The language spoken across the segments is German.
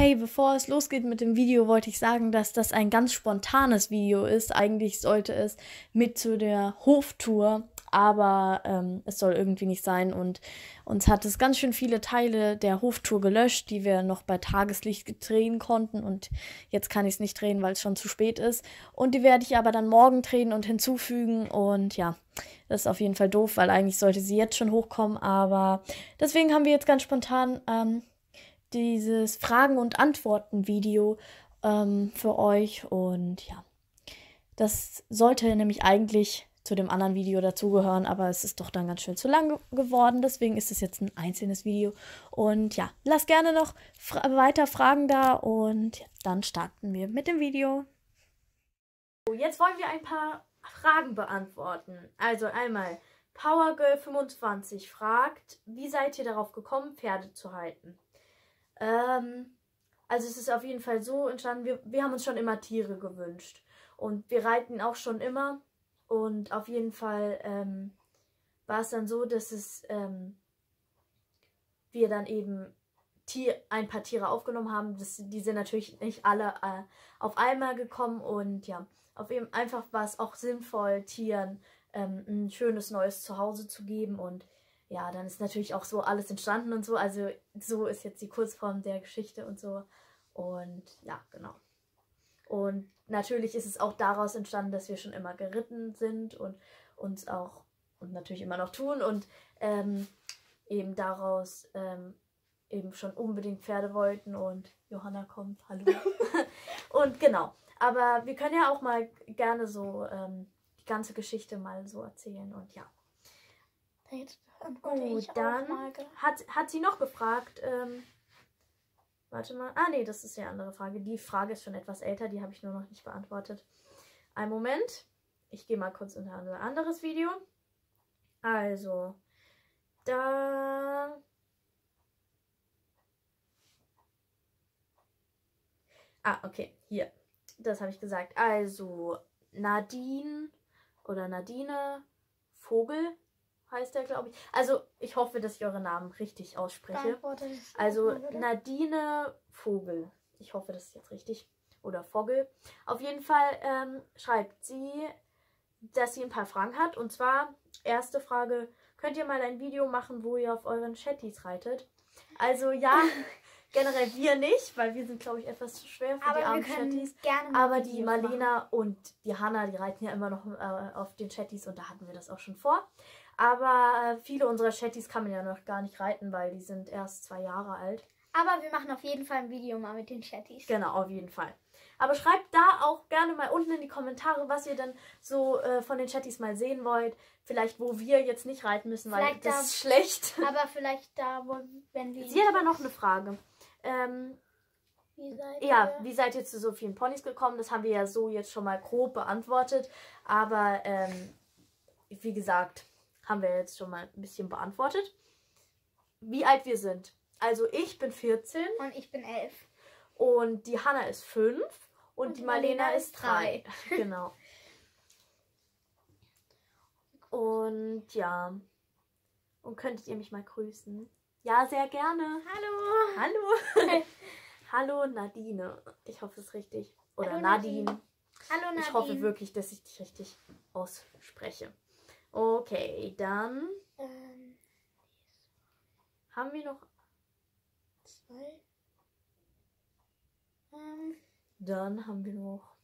Hey, bevor es losgeht mit dem Video, wollte ich sagen, dass das ein ganz spontanes Video ist. Eigentlich sollte es mit zu der Hoftour, aber ähm, es soll irgendwie nicht sein. Und uns hat es ganz schön viele Teile der Hoftour gelöscht, die wir noch bei Tageslicht drehen konnten. Und jetzt kann ich es nicht drehen, weil es schon zu spät ist. Und die werde ich aber dann morgen drehen und hinzufügen. Und ja, das ist auf jeden Fall doof, weil eigentlich sollte sie jetzt schon hochkommen. Aber deswegen haben wir jetzt ganz spontan. Ähm, dieses Fragen- und Antworten-Video ähm, für euch. Und ja, das sollte nämlich eigentlich zu dem anderen Video dazugehören, aber es ist doch dann ganz schön zu lang geworden. Deswegen ist es jetzt ein einzelnes Video. Und ja, lasst gerne noch fra weiter Fragen da und dann starten wir mit dem Video. Jetzt wollen wir ein paar Fragen beantworten. Also einmal, PowerGirl25 fragt, wie seid ihr darauf gekommen, Pferde zu halten? Ähm, also es ist auf jeden Fall so entstanden, wir, wir haben uns schon immer Tiere gewünscht. Und wir reiten auch schon immer. Und auf jeden Fall ähm, war es dann so, dass es ähm, wir dann eben Tier, ein paar Tiere aufgenommen haben. Das, die sind natürlich nicht alle äh, auf einmal gekommen und ja, auf eben einfach war es auch sinnvoll, Tieren ähm, ein schönes neues Zuhause zu geben und ja, dann ist natürlich auch so alles entstanden und so. Also so ist jetzt die Kurzform der Geschichte und so. Und ja, genau. Und natürlich ist es auch daraus entstanden, dass wir schon immer geritten sind und uns auch und natürlich immer noch tun und ähm, eben daraus ähm, eben schon unbedingt Pferde wollten und Johanna kommt, hallo. und genau. Aber wir können ja auch mal gerne so ähm, die ganze Geschichte mal so erzählen und ja. Oh, dann hat, hat sie noch gefragt. Ähm, warte mal. Ah, nee, das ist ja eine andere Frage. Die Frage ist schon etwas älter, die habe ich nur noch nicht beantwortet. Ein Moment. Ich gehe mal kurz in ein anderes Video. Also, da. Ah, okay, hier. Das habe ich gesagt. Also, Nadine oder Nadine Vogel heißt der, glaube ich. Also, ich hoffe, dass ich eure Namen richtig ausspreche. Also, Nadine Vogel. Ich hoffe, das ist jetzt richtig. Oder Vogel. Auf jeden Fall ähm, schreibt sie, dass sie ein paar Fragen hat. Und zwar, erste Frage, könnt ihr mal ein Video machen, wo ihr auf euren Chatties reitet? Also, ja. generell wir nicht, weil wir sind, glaube ich, etwas zu schwer für Aber die armen Chatties. Aber die Marlena machen. und die Hanna, die reiten ja immer noch äh, auf den Chatties und da hatten wir das auch schon vor. Aber äh, viele unserer Chatties kann man ja noch gar nicht reiten, weil die sind erst zwei Jahre alt. Aber wir machen auf jeden Fall ein Video mal mit den Chatties. Genau, auf jeden Fall. Aber schreibt da auch gerne mal unten in die Kommentare, was ihr dann so äh, von den Chatties mal sehen wollt. Vielleicht, wo wir jetzt nicht reiten müssen, weil vielleicht das da, ist schlecht. Aber vielleicht da, wo, wenn wir. Sie hat aber noch eine Frage. Ähm, wie seid ja, ihr? wie seid ihr zu so vielen Ponys gekommen? Das haben wir ja so jetzt schon mal grob beantwortet. Aber ähm, wie gesagt, haben wir jetzt schon mal ein bisschen beantwortet. Wie alt wir sind. Also ich bin 14. Und ich bin 11. Und die Hanna ist 5. Und, und die Marlena, Marlena ist 3. genau. Und ja. Und könntet ihr mich mal grüßen? Ja, sehr gerne. Hallo. Hallo. Hallo Nadine. Ich hoffe es ist richtig. Oder Hallo, Nadine. Nadine. Hallo Nadine. Ich hoffe wirklich, dass ich dich richtig ausspreche. Okay, dann ähm, haben wir noch zwei. Ähm, dann haben wir noch.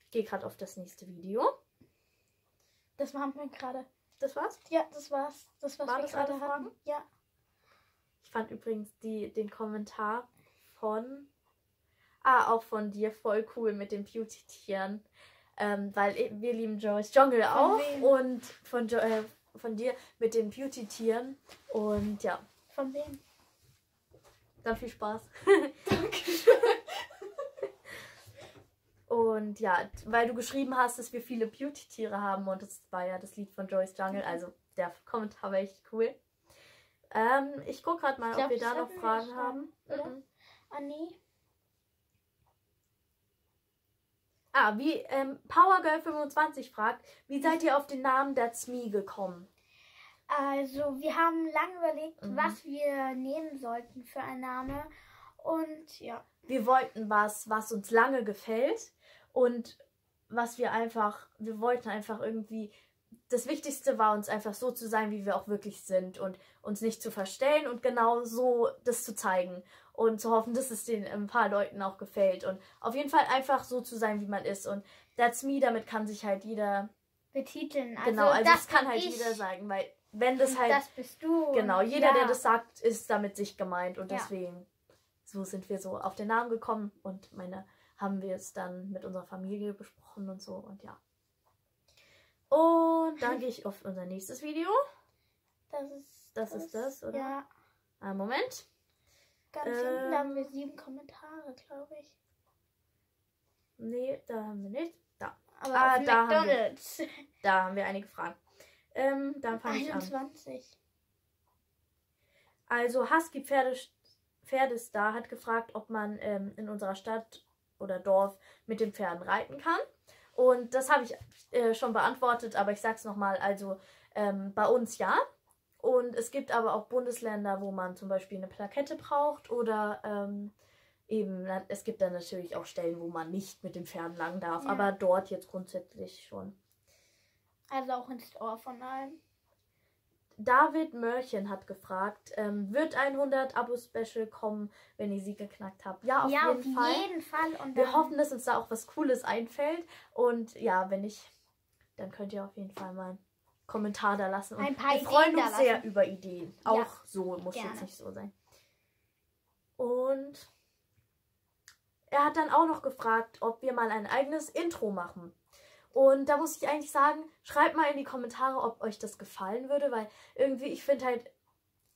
Ich gehe gerade auf das nächste Video. Das machen wir gerade. Das war's? Ja, das war's. Das was War wir gerade haben. Ja. Ich fand übrigens die, den Kommentar von. Ah, auch von dir voll cool mit den Beauty-Tieren. Ähm, weil wir lieben Joyce Jungle auch. Und von, jo äh, von dir mit den Beauty-Tieren. Und ja. Von wem? Dann viel Spaß. Danke. und ja, weil du geschrieben hast, dass wir viele Beauty-Tiere haben. Und das war ja das Lied von Joyce Jungle. Mhm. Also der Kommentar war echt cool. Ähm, ich gucke gerade mal, glaub, ob wir da noch Fragen haben. Mhm. Ah, nee. Ah, wie ähm, PowerGirl25 fragt, wie seid ihr auf den Namen That's Me gekommen? Also, wir haben lange überlegt, mhm. was wir nehmen sollten für einen Namen. Und ja. wir wollten was, was uns lange gefällt und was wir einfach, wir wollten einfach irgendwie, das Wichtigste war uns einfach so zu sein, wie wir auch wirklich sind und uns nicht zu verstellen und genau so das zu zeigen und zu hoffen, dass es den ein paar Leuten auch gefällt und auf jeden Fall einfach so zu sein, wie man ist und that's me, damit kann sich halt jeder, Betiteln. Also genau, also das das kann halt jeder sagen, weil wenn das halt, Das bist du. genau, jeder, ja. der das sagt, ist damit sich gemeint und Ja. deswegen, so sind wir so auf den Namen gekommen und meine, haben wir es dann mit unserer Familie besprochen und so und ja. Und dann gehe ich auf unser nächstes Video. Das ist Das ist das, oder? Ja, Einen Moment. Ganz Ähm. hinten haben wir sieben Kommentare, glaube ich. Nee, da haben wir nicht. Da. Aber Ah, da haben wir- McDonalds. Da haben wir einige Fragen. Ähm, dann fange ich an. 21. Also Husky Pferde, Pferdestar hat gefragt, ob man ähm, in unserer Stadt oder Dorf mit den Pferden reiten kann. Und das habe ich äh, schon beantwortet, aber ich sag's nochmal. Also ähm, bei uns ja. Und es gibt aber auch Bundesländer, wo man zum Beispiel eine Plakette braucht oder ähm, eben, es gibt dann natürlich auch Stellen, wo man nicht mit den Pferden lang darf, Ja. aber dort jetzt grundsätzlich schon. Also auch ins Dorf von allen. David Mörchen hat gefragt, ähm, wird ein 100-Abo-Special kommen, wenn ihr sie geknackt habt? Ja, auf ja, jeden auf Fall. jeden Fall. Wir hoffen, dass uns da auch was Cooles einfällt. Und ja, wenn nicht, dann könnt ihr auf jeden Fall mal Kommentar da lassen. Und Ein paar wir freuen Ideen uns da sehr lassen. über Ideen. Ja, Auch so, muss gerne. jetzt nicht so sein. Und er hat dann auch noch gefragt, ob wir mal ein eigenes Intro machen. Und da muss ich eigentlich sagen, schreibt mal in die Kommentare, ob euch das gefallen würde, weil irgendwie, ich finde halt,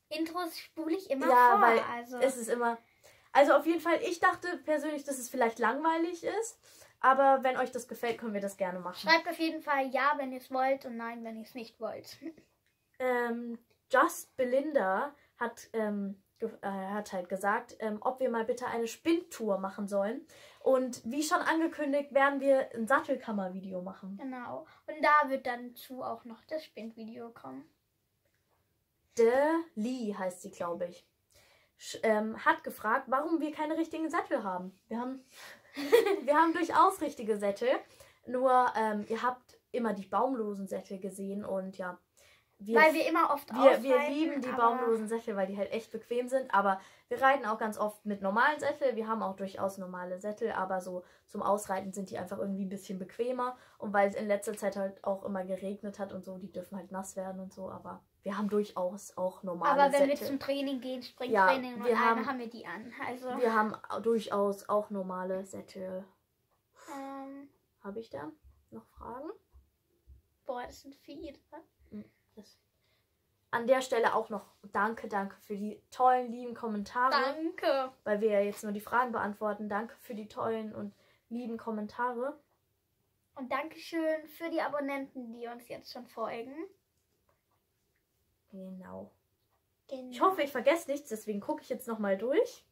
Intros spule ich immer ja, vor. weil also. es ist immer. Also auf jeden Fall, ich dachte persönlich, dass es vielleicht langweilig ist. Aber wenn euch das gefällt, können wir das gerne machen. Schreibt auf jeden Fall ja, wenn ihr es wollt und nein, wenn ihr es nicht wollt. Ähm, Just Belinda hat, ähm, äh, hat halt gesagt, ähm, ob wir mal bitte eine Spinntour machen sollen. Und wie schon angekündigt, werden wir ein Sattelkammer-Video machen. Genau. Und da wird dann zu auch noch das Spindvideo kommen. De Lee heißt sie, glaube ich. Sch ähm, hat gefragt, warum wir keine richtigen Sättel haben. Wir haben, wir haben durchaus richtige Sättel. Nur ähm, ihr habt immer die baumlosen Sättel gesehen und ja. Wir, weil wir immer oft wir, wir lieben die baumlosen Sättel, weil die halt echt bequem sind. Aber wir reiten auch ganz oft mit normalen Sättel. Wir haben auch durchaus normale Sättel, aber so zum Ausreiten sind die einfach irgendwie ein bisschen bequemer. Und weil es in letzter Zeit halt auch immer geregnet hat und so, die dürfen halt nass werden und so. Aber wir haben durchaus auch normale Aber wenn wir Sättel. zum Training gehen, Ja, Springtraining und wir eine haben- haben wir die an. Also, Wir haben durchaus auch normale Sättel. ähm, Habe ich da noch Fragen? boah, das sind viele. Das. An der Stelle auch noch danke, danke für die tollen, lieben Kommentare. Danke. Weil wir ja jetzt nur die Fragen beantworten. Danke für die tollen und lieben Kommentare. Und Dankeschön für die Abonnenten, die uns jetzt schon folgen. Genau. Genau. Ich hoffe, ich vergesse nichts, deswegen gucke ich jetzt nochmal durch,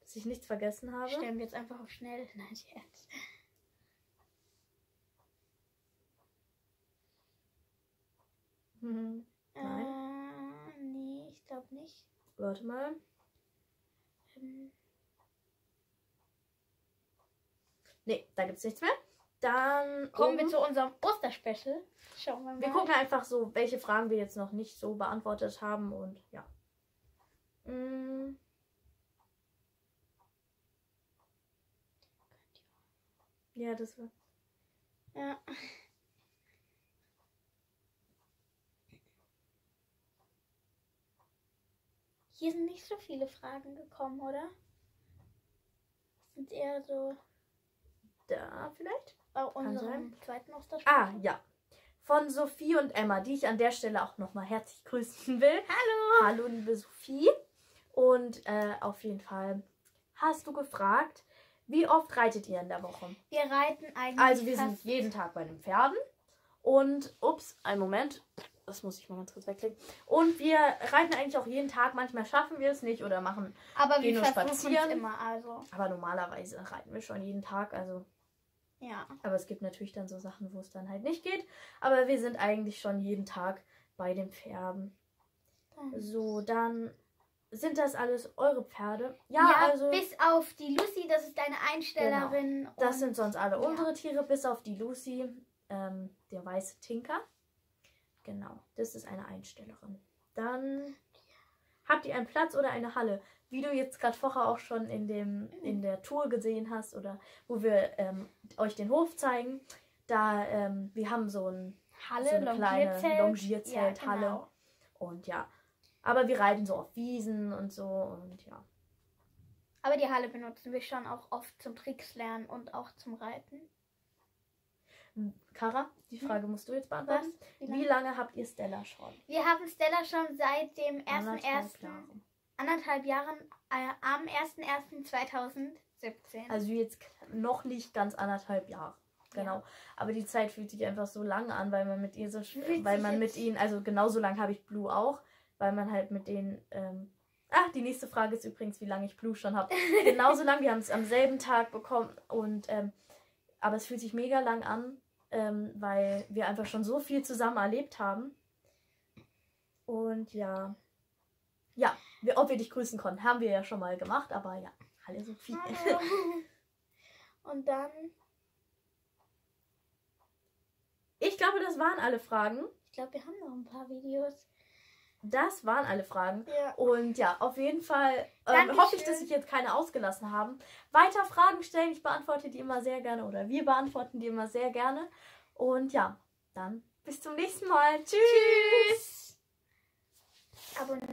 dass ich nichts vergessen habe. Stellen wir jetzt einfach auf schnell. Nein, jetzt. Mhm. Nein. Äh, nee, ich glaube nicht. Warte mal. Ähm, Nee, da gibt es nichts mehr. Dann kommen wir oben- zu unserem Osterspecial. Schauen wir mal. Wir gucken einfach so, welche Fragen wir jetzt noch nicht so beantwortet haben und ja. Mm. Ja, das war. Ja. Hier sind nicht so viele Fragen gekommen, oder? Sind eher so Da vielleicht? Bei unserem zweiten Osterspecial. Ah, ja. Von Sophie und Emma, die ich an der Stelle auch nochmal herzlich grüßen will. Hallo! Hallo, liebe Sophie. Und äh, auf jeden Fall hast du gefragt, wie oft reitet ihr in der Woche? Wir reiten eigentlich Also wir sind jeden Tag bei den Pferden. Und, ups, einen Moment. Das muss ich mal ganz kurz wegklicken. Und wir reiten eigentlich auch jeden Tag. Manchmal schaffen wir es nicht oder machen. aber wir gehen nur versuchen es spazieren. immer, also Aber normalerweise reiten wir schon jeden Tag. Also, ja. aber es gibt natürlich dann so Sachen, wo es dann halt nicht geht. Aber wir sind eigentlich schon jeden Tag bei den Pferden. So, dann sind das alles eure Pferde? Ja, also bis auf die Lucy, das ist deine Einstellerin. das und- sind sonst alle ja. unsere Tiere, bis auf die Lucy, ähm, der weiße Tinker. Genau, das ist eine Einstellerin. Dann habt ihr einen Platz oder eine Halle, wie du jetzt gerade vorher auch schon in, dem, in der Tour gesehen hast oder wo wir ähm, euch den Hof zeigen. Da, ähm, wir haben so ein Halle, so eine kleine Longierzelt. Longierzelt, Ja, Halle. genau. Und ja, aber wir reiten so auf Wiesen und so und ja. Aber die Halle benutzen wir schon auch oft zum Tricks lernen und auch zum Reiten. Kara, die Frage musst du jetzt beantworten. Wie Wie lange? lange habt ihr Stella schon? Wir haben Stella schon seit dem Anderthalb 1.1. Anderthalb Jahren äh, am 1.1.2017. Also jetzt noch nicht ganz anderthalb Jahre. Genau. Ja. Aber die Zeit fühlt sich einfach so lang an, weil man mit ihr so Fühlt weil man mit ihnen, also genauso lang habe ich Blue auch, weil man halt mit denen. Ähm, Ach, die nächste Frage ist übrigens, wie lange ich Blue schon habe. Genauso lang, wir haben es am selben Tag bekommen und ähm, aber es fühlt sich mega lang an, ähm, weil wir einfach schon so viel zusammen erlebt haben. Und ja. Ja, ob wir dich grüßen konnten, haben wir ja schon mal gemacht, aber ja, hallo Sophie. Hallo. Und dann, Ich glaube, das waren alle Fragen. ich glaube, wir haben noch ein paar Videos. Das waren alle Fragen. Ja. Und ja, auf jeden Fall ähm, hoffe ich, dass sich jetzt keine ausgelassen haben. Weiter Fragen stellen, ich beantworte die immer sehr gerne oder wir beantworten die immer sehr gerne. Und ja, dann bis zum nächsten Mal. Tschüss. Abonnieren.